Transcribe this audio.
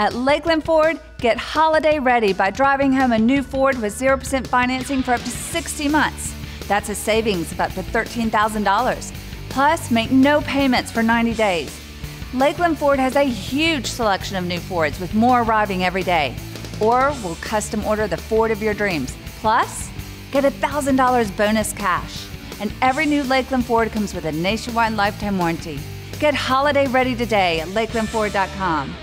At Lakeland Ford, get holiday ready by driving home a new Ford with 0% financing for up to 60 months. That's a savings of up to $13,000. Plus, make no payments for 90 days. Lakeland Ford has a huge selection of new Fords with more arriving every day. Or we'll custom order the Ford of your dreams. Plus, get $1,000 bonus cash. And every new Lakeland Ford comes with a nationwide lifetime warranty. Get holiday ready today at lakelandford.com.